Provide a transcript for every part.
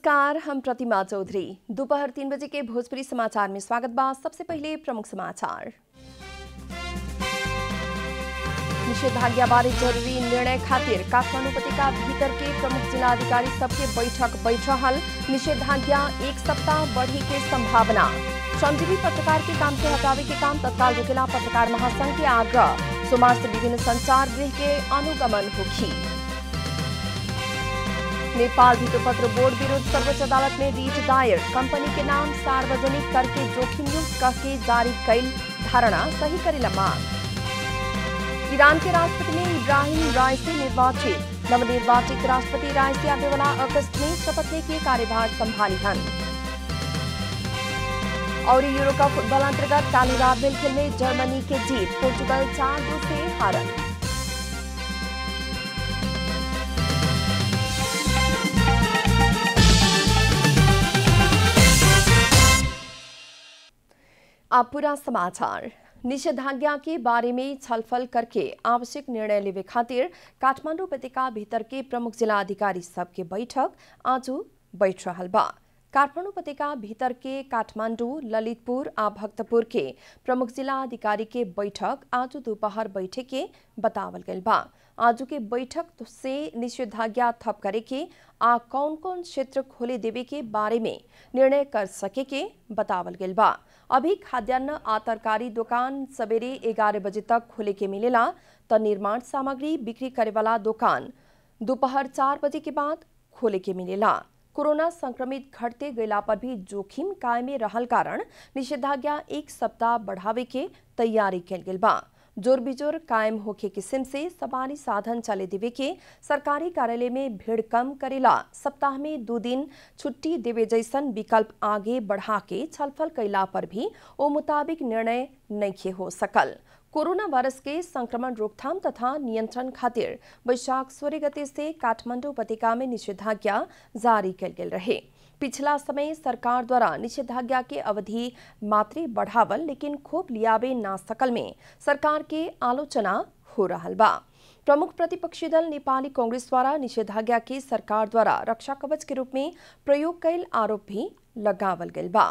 नमस्कार, हम प्रतिमा चौधरी। दोपहर तीन बजे के भोजपुरी समाचार में स्वागत बा। सबसे पहले प्रमुख समाचार। निषेधाज्ञा बारे ज़रूरी निर्णय खातिर काठमाडौँ उपत्यका भीतर के प्रमुख जिलाधिकारी सबके बैठक बैठ रहल निषेधाज्ञा एक सप्ताह बढ़े के संभावना। श्रमजीवी पत्रकार के काम से हटावे के काम तत्काल रोकेला पत्रकार महासंघ के आग्रह। सोमवार से विभिन्न संचार गृह के अनुगमन होगी नेपाल भित्तोपत्र बोर्ड विरुद्ध सर्वोच्च अदालत में रीट दायर। कंपनी के नाम सार्वजनिक करके जोखिम युक्त कह के जारी कैल धारणा सही करेला मांग ईरान के राष्ट्रपति ने इब्राहिम राइसी निर्वाचित। नवनिर्वाचित राष्ट्रपति राइसी आने वाला अगस्त में शपथ लेके कार्यभार संभाली हन। और यूरो कप फुटबॉल अंतर्गत काली रात में खेलने जर्मनी के जीत। पोर्चुगल चार दो से हारन। अब पूरा समाचार। निषेधाज्ञा के बारे में छलफल करके आवश्यक निर्णय लेवे खातिर काठमाडौँ उपत्यका भीतर के प्रमुख जिला अधिकारी सबके बैठक आज बैठ रहल बा। काठमाडौँ उपत्यका भीतर के काठमाडौँ, ललितपुर आ भक्तपुर के प्रमुख जिला अधिकारी के बैठक आज दोपहर बैठे के बतावल गई बा। आज के बैठक से निषेधाज्ञा थप करे के आ कौन कौन क्षेत्र खोले देवे के बारे में निर्णय कर सके के बतावल गई बा। अभी खाद्यान्न आ तरकारी दोकान सवेरे ग्यारह बजे तक खोले के मिलेला, त निर्माण सामग्री बिक्री करे वाला दुकान। दोपहर चार बजे के बाद खोले के मिलेला। कोरोना संक्रमित घटते गैला पर भी जोखिम कायमे रहल कारण निषेधाज्ञा एक सप्ताह बढ़ावे के तैयारी कल गेल बा। ज़ोर बिजोर कायम होके किस्म से सवारी साधन चले देवे के सरकारी कार्यालय में भीड़ कम करेला। सप्ताह में दो दिन छुट्टी देवे जैसन विकल्प आगे बढ़ा के छलफल कैला पर भी ओ मुताबिक निर्णय नहीं हो सकल। कोरोना वायरस के संक्रमण रोकथाम तथा नियंत्रण खातिर वैशाख सोलह गति से काठमांडू उपत्यका में निषेधाज्ञा जारी कल रहे। पिछला समय सरकार द्वारा निषेधाज्ञा के अवधि मात्र बढ़ावल, लेकिन खूब लियावे ना सकल में सरकार के आलोचना हो रहा बा। प्रमुख प्रतिपक्षी दल नेपाली कांग्रेस द्वारा निषेधाज्ञा के सरकार द्वारा रक्षा कवच के रूप में प्रयोग कैल आरोप भी लगावल गई बा।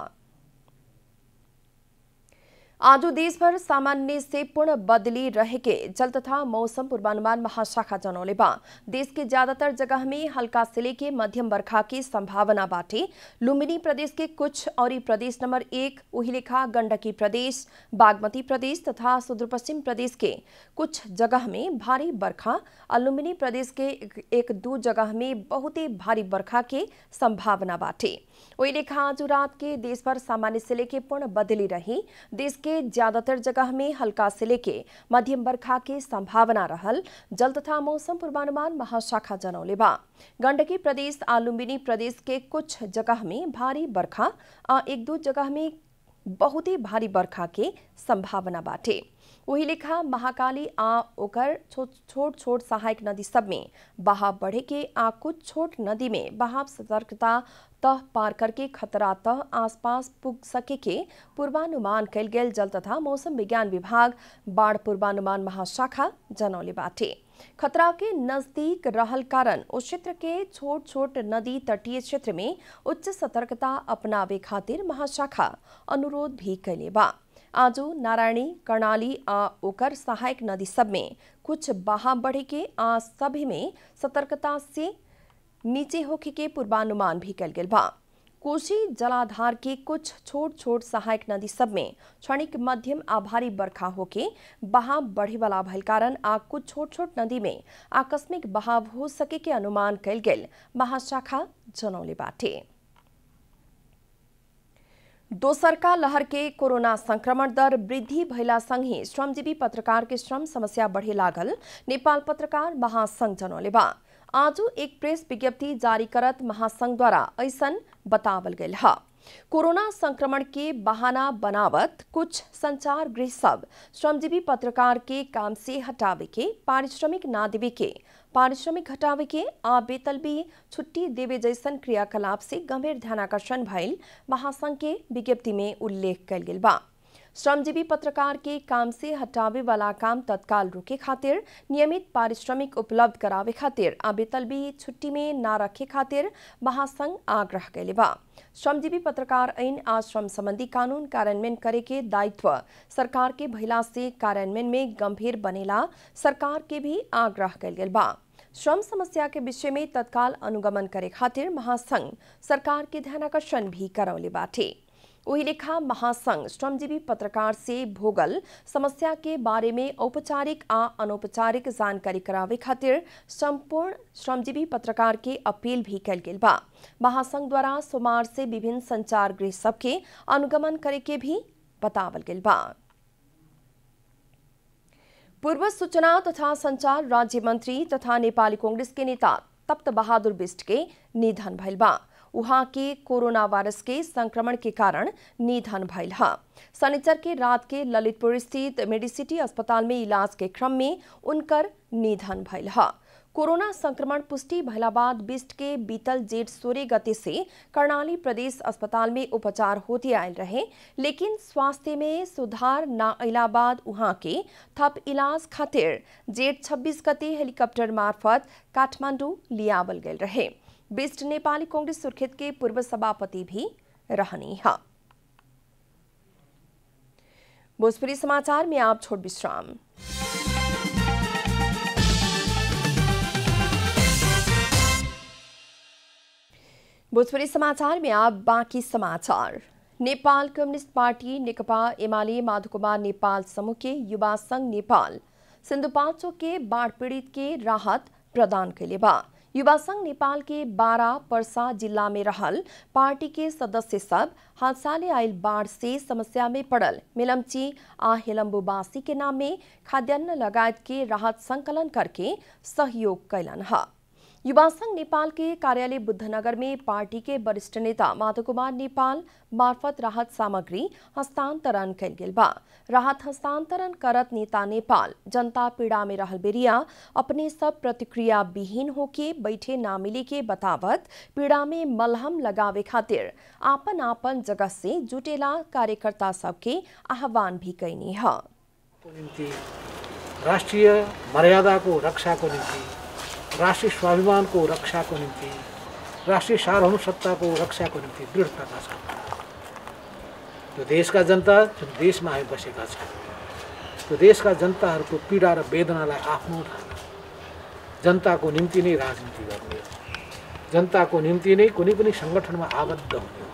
आज देशभर सामान्य से पूर्ण बदली रहे के जल तथा मौसम पूर्वानुमान महाशाखा जनौले बा। देश के ज़्यादातर जगह में हल्का से लेके मध्यम बरखा की संभावना बाटे। लुम्बिनी प्रदेश के कुछ और प्रदेश नंबर एक, उहिलेखा, गंडकी प्रदेश, बागमती प्रदेश तथा सुदूरपश्चिम प्रदेश के कुछ जगह में भारी बरखा, और लुम्बिनी प्रदेश के एक दो जगह में बहुत ही भारी बरखा के संभावना बाटे। वही लेखा आज रात के देश भर सामान्य से लेके पूर्ण बदली रही। देश के ज़्यादातर जगह में हल्का से लेके मध्यम बरखा के संभावना रहल। जल तथा मौसम पूर्वानुमान महाशाखा जनौले बा गंडकी प्रदेश आ लुम्बिनी प्रदेश के कुछ जगह में भारी बरखा आ एक दो जगह में बहुत ही भारी बरखा के संभावना बाटे। वही लेखा, महाकाली आ ओकर छोट छोट सहायक नदी सब में। बहाव बढ़े के आ कुछ छोट नदी में। बहाव सतर्कता तह पार करके खतरा तह आसपास पुग सके के पूर्वानुमान कैल गेल जल तथा मौसम विज्ञान विभाग, बाढ़ पूर्वानुमान महाशाखा, जनौले बाटे। खतरा के नज़दीक रहल कारण उस क्षेत्र के छोट छोट नदी तटीय क्षेत्र में उच्च सतर्कता अपनावे खातिर महाशाखा अनुरोध भी कैले बा। आज, नारायणी, कर्णाली, आ, ओकर, सहायक नदी सब में कुछ बहाव बढ़े के आ, सभी में सतर्कता से नीचे होके के पूर्वानुमान भी कल गेल बा। कोशी जलाधार के कुछ छोट छोट सहायक नदी सब में क्षणिक मध्यम आ भारी बरखा होके बहाव बढ़े वाला भइल कारण आ कुछ छोट छोट नदी में आकस्मिक बहाव हो सके के अनुमान कल गेल। महाशाखा, जनौले बाटे। दोसरका लहर के कोरोना संक्रमण दर वृद्धि भइला संगे श्रमजीवी पत्रकार के श्रम समस्या बढ़े लागल। नेपाल पत्रकार महासंघ जनौले बा। आज एक प्रेस विज्ञप्ति जारी करत महासंघ द्वारा ऐसन बतावल गयल है। कोरोना संक्रमण के बहाना बनावत कुछ संचार गृह सब श्रमजीवी पत्रकार के काम से हटावे के, पारिश्रमिक ना देवे के पारिश्रमिक हटावे के आ बेतलबी छुट्टी देवे जैसन क्रियाकलाप से गंभीर ध्यानाकर्षण भइल महासंघ के विज्ञप्ति में उल्लेख कल गेल बा। श्रमजीवी पत्रकार के काम से हटावे वाला काम तत्काल रोके खातिर, नियमित पारिश्रमिक उपलब्ध करावे खातिर आ बेतलबी छुट्टी में ना रखे खातिर महासंघ आग्रह कैले बा। श्रमजीवी पत्रकार ऐन आश्रम श्रम संबंधी कानून कार्यान्वयन करे के दायित्व। सरकार के भइला से कार्यान्वयन में गंभीर बनेला। सरकार के भी आग्रह कल बा। श्रम समस्या के विषय में तत्काल अनुगमन करे खातिर महासंघ सरकार के ध्यानाकर्षण भी करौले बाटे। वही लेखा महासंघ। श्रमजीवी पत्रकार से भोगल, समस्या के बारे में औपचारिक आ अनौपचारिक जानकारी करावे खातिर संपूर्ण श्रमजीवी पत्रकार के अपील भी कल गेल बा। महासंघ द्वारा सोमवार से विभिन्न संचार गृह सबके अनुगमन करे के भी बतावल गेल बा। पूर्व सूचना तथा संचार राज्य मंत्री तथा नेपाली कांग्रेस के नेता तप्त बहादुर बिष्ट के निधन भइल बा। उहाँ के कोरोना वायरस के संक्रमण के कारण निधन भइल ह। शनिचर के रात के ललितपुर स्थित मेडिसिटी अस्पताल में इलाज के क्रम में उनकर निधन भइल ह। कोरोना संक्रमण पुष्टि भइला बाद बिस्ट के बीतल जेठ सोलह गति से कर्णाली प्रदेश अस्पताल में उपचार होते आयल रहे, लेकिन स्वास्थ्य में सुधार न अला बाद उहाँ के थप इलाज खातिर जेठ 26 गते हेलीकॉप्टर मार्फत काठमांडू लियावल गेल रहे। बिस्ट नेपाली कांग्रेस सुर्खेत के पूर्व सभापति भी रहनी है। भोजपुरी समाचार में आप छोड़ विश्राम। भोजपुरी समाचार में आप बाकी समाचार। नेपाल कम्युनिस्ट पार्टी नेकपा एमाले माधुकुमार नेपाल समूह के युवा संघ नेपाल सिंधुपाल्चोक के बाढ़ पीड़ित के राहत प्रदान कैले बा। युवा संघ नेपाल के बारा पर्सा जिला में रहल। पार्टी के सदस्य सब हादसाले आयल बाढ़ से समस्या में पड़ल। मिलमची आ हेलम्बुबासी के नाम में खाद्यान्न लगात के राहत संकलन करके सहयोग कैलन है। युवा संघ नेपाल के कार्यालय बुद्धनगर में पार्टी के वरिष्ठ नेता माधव कुमार नेपाल मार्फत राहत सामग्री हस्तांतरण कैल गेल बा। राहत हस्तांतरण करत नेता नेपाल, जनता पीड़ा में रहल बेरिया, अपने सब प्रतिक्रिया विहीन होके बैठे ना मिले के बतावत पीड़ा में मलहम लगावे खातिर आपन आपन जगह से जुटेला कार्यकर्ता सबके आह्वान भी कैनी है। राष्ट्रिय मर्यादाको रक्षाको निम्ति राष्ट्रिय स्वाभिमानको रक्षाको निम्ति राष्ट्रिय सार्वभौमसत्ताको रक्षाको निम्ति दृढताका छ त्यो देशका जनता जुन देशमा हामी बसेका छौँ त्यो देशका जनताहरूको पीडा र वेदनालाई आफ्नो ठान्न जनताको निम्ति नै राजनीति गर्ने हो जनताको निम्ति नै कुनै पनि सङ्गठनमा आबद्ध हुने हो।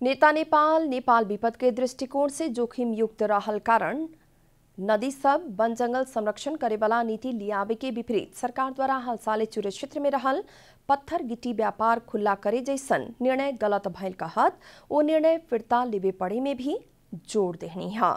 नेता नेपाल नेपाल विपद के दृष्टिकोण से जोखिम युक्त रहल कारण नदी सब वन जंगल संरक्षण करे वाला नीति लियावे के विपरीत सरकार द्वारा हालसाले चुरे क्षेत्र में रहल पत्थर गिट्टी व्यापार खुला करे जैसन निर्णय गलत भइल कहत वो निर्णय फिरता लेवे पड़े में भी ज़ोर देनी है।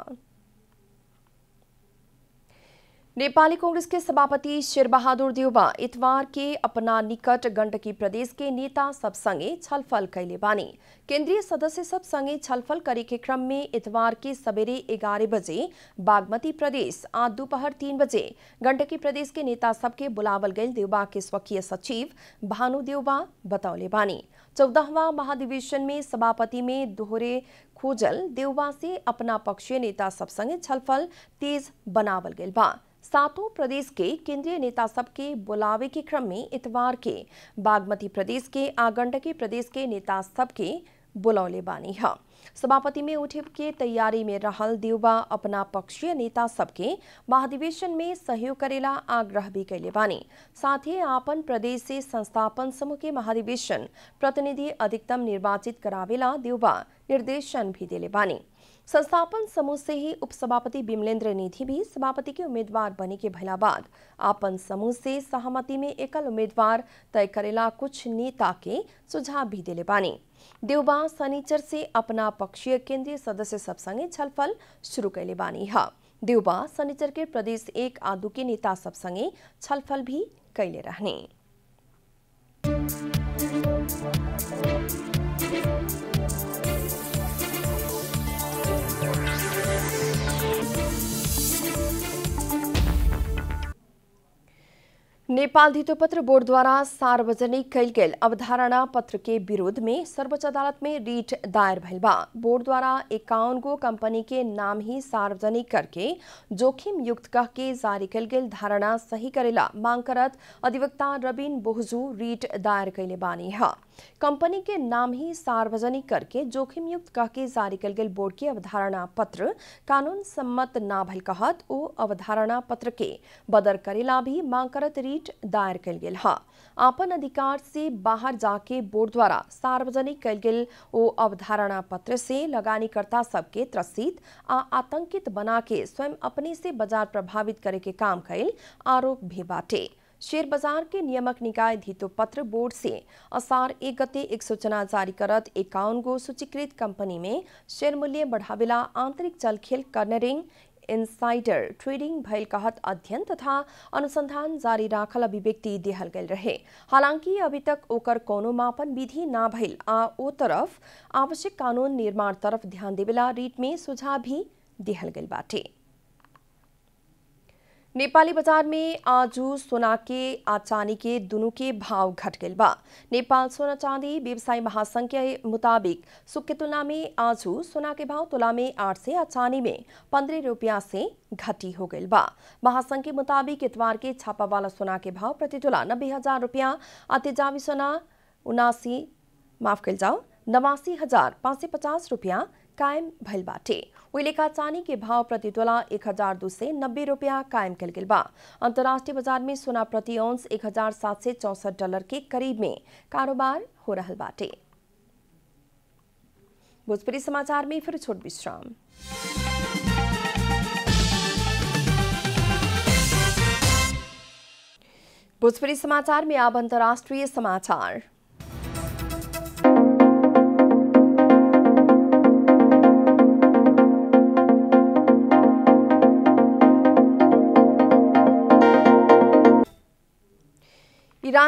नेपाली कांग्रेस के सभापति शेर बहादुर इतवार के अपना निकट गण्डकी प्रदेश के नेता सब संगे छलफल कैले बानी। केंद्रीय सदस्य सब संगे छलफल करे के क्रम में इतवार के सवेरे ग्यारह बजे बागमती प्रदेश आज दोपहर तीन बजे गण्डकी प्रदेश के नेता सबके बुलावल गए। देउबा के स्वकीय सचिव भानु देउबा बतौले बानी। चौदहवा महाधिवेशन में सभापति में दोहरे खोजल देउबा से अपना पक्षीय नेता सब संगे छलफल तेज बनावल गेल बा। सातों प्रदेश के केंद्रीय नेता सबके बुलावे के क्रम में इतवार के। बागमती प्रदेश के आगंडकी प्रदेश के नेता सबके बुलौले बानी, है। सभापति में उठे के तैयारी में रहल देवबा अपना पक्षीय नेता सबके महाधिवेशन में सहयोग करेला आग्रह भी कैले बानी। साथ ही आपन प्रदेश से संस्थापन समूह के महाधिवेशन प्रतिनिधि अधिकतम निर्वाचित करावेला देवबा निर्देशन भी दिले बानी। संस्थापन समूह से ही उपसभापति बिमलेंद्र निधि भी सभापति के उम्मीदवार बने के भला बाद। आपन समूह से सहमति में एकल उम्मीदवार तय करेला कुछ नेता के सुझाव भी दिले बानी। देवबा शनिचर से अपना पक्षीय केंद्रीय सदस्य सब संगे छलफल शुरू कैले बानी। है, देवबा शनिचर के प्रदेश एक आदु के नेता सब संगे छलफल भी कैले रहने। नेपाल धितोपत्र बोर्ड द्वारा सार्वजनिक कैल गल अवधारणा पत्र के विरोध में सर्वोच्च अदालत में रीट दायर भइल बोर्ड द्वारा इक्यावन गो कंपनी के नाम ही सार्वजनिक करके जोखिम युक्त कह के जारी कल गल धारणा सही करेला। मांग करत अधिवक्ता रबीन बोहजू रीट दायर कैले बानी। है कंपनी के नाम ही सार्वजनिक करके जोखिम युक्त कह के जारी कल गेल बोर्ड के अवधारणा पत्र, कानून सम्मत ना भइल कहत ओ अवधारणा पत्र के बदर करेला भी मांग करत रीट दायर कल गेल। हा अधिकार से बाहर जाके बोर्ड द्वारा सार्वजनिक कल गेल ओ अवधारणा पत्र से लगानीकर्ता सबके त्रसित आ आतंकित बना के स्वयं अपने से बाज़ार प्रभावित करे के काम कैल आरोप भी बाटे। शेयर बाज़ार के नियामक निकाय धितो पत्र बोर्ड से असार एक गते एक सूचना जारी करत एकाउन गो सूचीकृत कंपनी में शेयर मूल्य बढ़ावेला आंतरिक चलखेल कर्नरिंग, इनसाइडर ट्रेडिंग भइल कहत अध्ययन तथा अनुसंधान जारी राखल अभिव्यक्ति देहल गेल रहे। हालाँकि अभी तक ओकर कोनो मापन विधि ना भइल आ ओ तरफ़ आवश्यक कानून निर्माण तरफ़ ध्यान देवेला रीट में सुझाव भी देहल गेल बाटे। नेपाली बाज़ार में आजू सोना के आ चांदी के, दुनू के भाव घट गए बा। नेपाल सोना चांदी, व्यवसायी महासंघ के मुताबिक सुख के तुलना में आजू सोना के भाव तुला में आठ से आ में पंद्रह रुपया से घटी हो गई बा। महासंघ के मुताबिक इतवार के छापा वाला सोना के भाव प्रति तुला नब्बे हज़ार रुपया। आ तेजाबी सोना उनासी, माफ़ कर जाओ, नवासी हज़ार पाँच सौ पचास रुपया कायम भइल बाटे। ओहि लेखा चानी के भाव प्रति तोला एक हज़ार दू सय नब्बे रुपया कायम कल गेल बा। अंतर्राष्ट्रीय बाज़ार में सोना प्रति औंस एक हज़ार सात सय चौसठ डॉलर के करीब में कारोबार हो रहल बाटे। भोजपुरी समाचार में फिर छोट विश्राम। भोजपुरी समाचार में अब अंतर्राष्ट्रीय समाचार।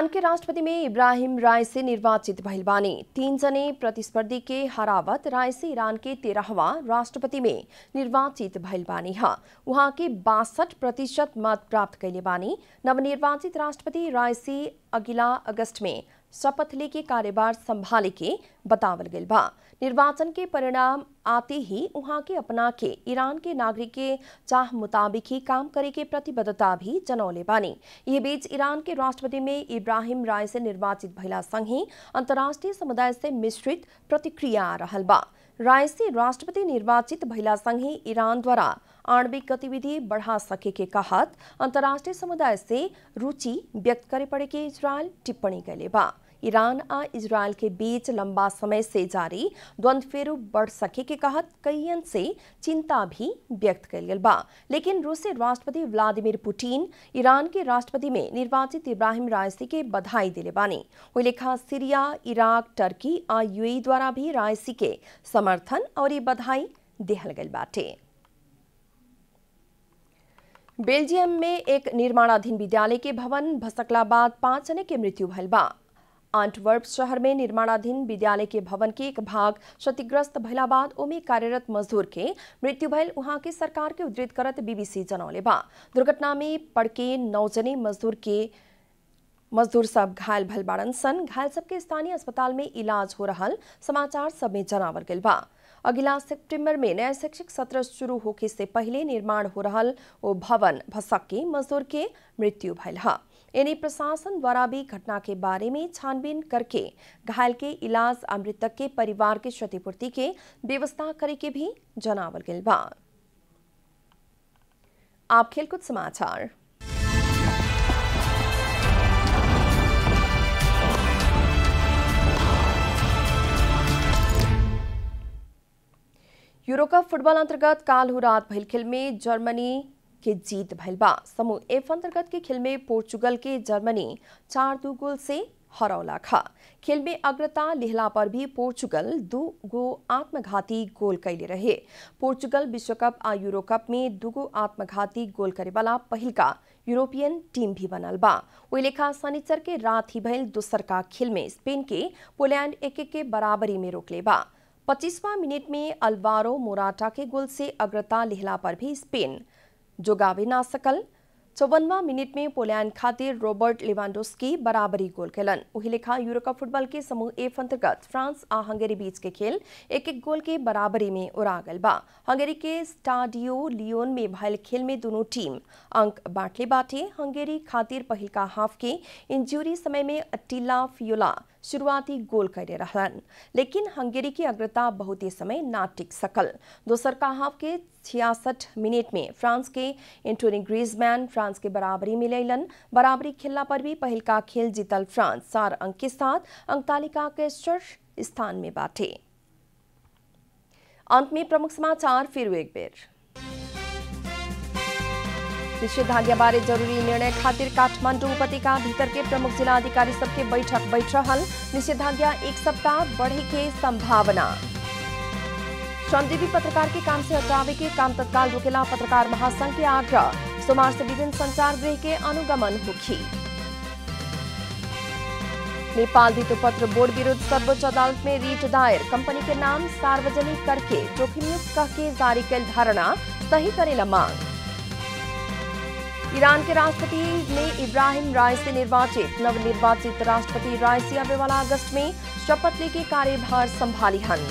ईरान के राष्ट्रपति में इब्राहिम राइसी निर्वाचित भइल बानी तीन जने प्रतिस्पर्धी के हरावत राइसी ईरान के तेरहवा राष्ट्रपति में निर्वाचित भइल बानी वहाँ उहाँ के बासठ प्रतिशत मत प्राप्त कैले बानी नवनिर्वाचित राष्ट्रपति राइसी अगिला अगस्त में शपथ लेके कार्यभार संभाले के बतावल गेल बा। निर्वाचन के परिणाम आते ही उहाँ के अपना के, ईरान के नागरिक के चाह मुताबिक ही काम करे के प्रतिबद्धता भी जनौले बानी। यह बीच ईरान के राष्ट्रपति में इब्राहिम राय से निर्वाचित भइला संगे अंतर्राष्ट्रीय समुदाय से मिश्रित प्रतिक्रिया आ रहल बा। राय से राष्ट्रपति निर्वाचित भइला संगे ईरान द्वारा आणविक गतिविधि बढ़ा सके के कहत अंतर्राष्ट्रीय समुदाय से रुचि व्यक्त करे पड़े के इजरायल टिप्पणी कैले बा। ईरान आ इजरायल के बीच लंबा समय से जारी द्वंद्व फेरू बढ़ सके के कहत कईयन से चिंता भी व्यक्त कल गेल बा। लेकिन रूसी राष्ट्रपति व्लादिमीर पुतिन ईरान के राष्ट्रपति में निर्वाचित इब्राहिम रायसी के बधाई दिले बानी। वही लेखा सीरिया, इराक, टर्की आ यूएई द्वारा भी रायसी के समर्थन और ये बधाई देहल गल बाटे। बेल्जियम में एक निर्माणाधीन विद्यालय के भवन भसकला बाद पाँच जने के मृत्यु भइल बा। आंटवर्प शहर में निर्माणाधीन विद्यालय के भवन के एक भाग क्षतिग्रस्त भइला बाद ओमे कार्यरत मजदूर के मृत्यु भइल वहाँ के सरकार के उद्धृत करत बीबीसी जनौले बा। दुर्घटना में पड़के नौ जने मजदूर के मजदूर सब घायल भल बाड़न सन। घायल सबके स्थानीय अस्पताल में इलाज हो रहा समाचार सब में जनावर गेल बा। अगिला सेप्टेम्बर में नया शैक्षिक सत्र शुरू होके से पहले निर्माण हो रहा ओ भवन भसक के मजदूर के मृत्यु भइल हा। प्रशासन द्वारा भी घटना के बारे में छानबीन करके, घायल के इलाज आ मृतक के परिवार के क्षतिपूर्ति के व्यवस्था करे के भी जनावल गेल आप खेलकूद समाचार। यूरोकप फुटबॉल अंतर्गत काल रात भइल खेल में जर्मनी के जीत भइल बा समूह एफ़ अंतर्गत के खेल में पोर्चुगल के जर्मनी चार दू गोल से हरौला खा खेल में अग्रता लिहला पर भी पोर्चुगल दू गो आत्मघाती गोल कैले रहे। पोर्चुगल विश्व कप आ यूरो कप में दूगो आत्मघाती गोल करे वाला पहिल का यूरोपियन टीम भी बनल बा लेखा शनिचर के रात ही भइल दूसर का खेल में स्पेन के पोलैंड एक के बराबरी में रोकले बा पच्चीसवां मिनट में अल्वारो मोराटा के गोल से अग्रता लिहला पर भी स्पेन। जोगावे ना सकल। चौवनवा मिनट में पोलैंड खातिर रॉबर्ट लिवांडोस्की बराबरी गोल खेलन वही लेखा यूरोकप फुटबॉल के समूह एफ़ अंतर्गत फ्रांस आ हंगेरी बीच के खेल एक एक गोल के बराबरी में उड़ा गल बा हंगेरी के स्टाडियो लियोन में भयल खेल में दोनों टीम अंक बांटले बाटे। हंगेरी खातिर पहिलका हाफ़ के इंजुरी समय में अटिला फियोला शुरुआती गोल करे रहलन। लेकिन हंगेरी की अग्रता बहुत ही समय ना टिक सकल। दोसर का हाफ़ के छियासठ मिनट में फ्रांस के एंटोनी ग्रीजमैन फ्रांस के बराबरी मिलैलन बराबरी खेलना पर भी पहल का खेल जीतल फ्रांस। चार अंक के साथ अंक तालिका के शीर्ष स्थान में बाटे। अंत में प्रमुख समाचार, फिर एक बेर। निषेधाज्ञा बारे ज़रूरी निर्णय खातिर काठमांडू उपत्यका भीतर के प्रमुख जिला अधिकारी सबके बैठक बैठ रहल। निषेधाज्ञा एक सप्ताह बढ़े के संभावना। श्रमजीवी पत्रकार के काम से हटावे के काम तत्काल रोकेला पत्रकार महासंघ के आग्रह। सोमवार से विभिन्न संचार गृह के अनुगमन होखी। नेपाल धितोपत्र बोर्ड विरुद्ध सर्वोच्च अदालत में रीट दायर। कंपनी के नाम सार्वजनिक करके जोखिमयुक्त कह के जारी कैल धारणा सही करेला मांग। ईरान के राष्ट्रपति ने इब्राहिम राइसी निर्वाचित नवनिर्वाचित राष्ट्रपति राइसी वाला अगस्त में शपथ लेके कार्यभार संभाली हन।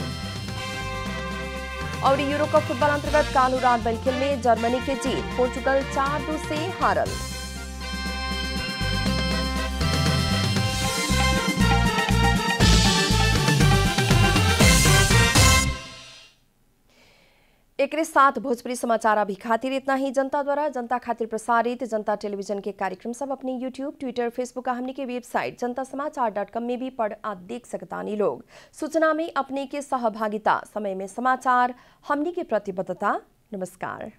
और यूरो कप फुटबॉल अंतर्गत कालू रात में जर्मनी के जीत, पोर्चुगल चार दो से हारल। एक साथ भोजपुरी समाचार अभी खातिर इतना ही। जनता द्वारा जनता खातिर प्रसारित जनता टेलीविज़न के कार्यक्रम सब अपने यूट्यूब ट्विटर फेसबुक हमने के वेबसाइट जनता समाचार डॉट कॉम में भी पढ़ आ देख सकता नहीं लोग। सूचना में अपने के सहभागिता। समय में समाचार, हमने के प्रतिबद्धता। नमस्कार।